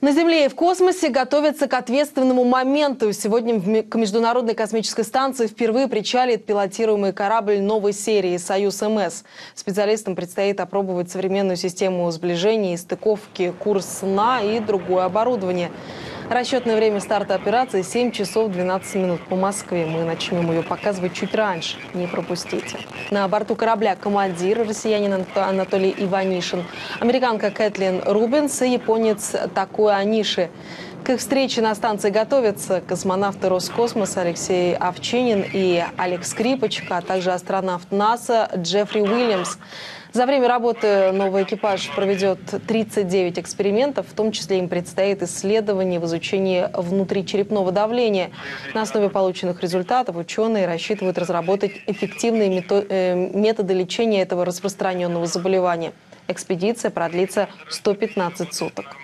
На Земле и в космосе готовятся к ответственному моменту. Сегодня к Международной космической станции впервые причалит пилотируемый корабль новой серии «Союз-МС». Специалистам предстоит опробовать современную систему сближения и стыковки курс сна и другое оборудование. Расчетное время старта операции 7 часов 12 минут по Москве. Мы начнем ее показывать чуть раньше. Не пропустите. На борту корабля командир россиянин Анатолий Иванишин, американка Кэтлин Рубинс и японец Такуя Аниши. К их встрече на станции готовятся космонавты Роскосмоса Алексей Овчинин и Алекс Скрипочка, а также астронавт НАСА Джеффри Уильямс. За время работы новый экипаж проведет 39 экспериментов, в том числе им предстоит исследование в изучении внутричерепного давления. На основе полученных результатов ученые рассчитывают разработать эффективные э, методы лечения этого распространенного заболевания. Экспедиция продлится 115 суток.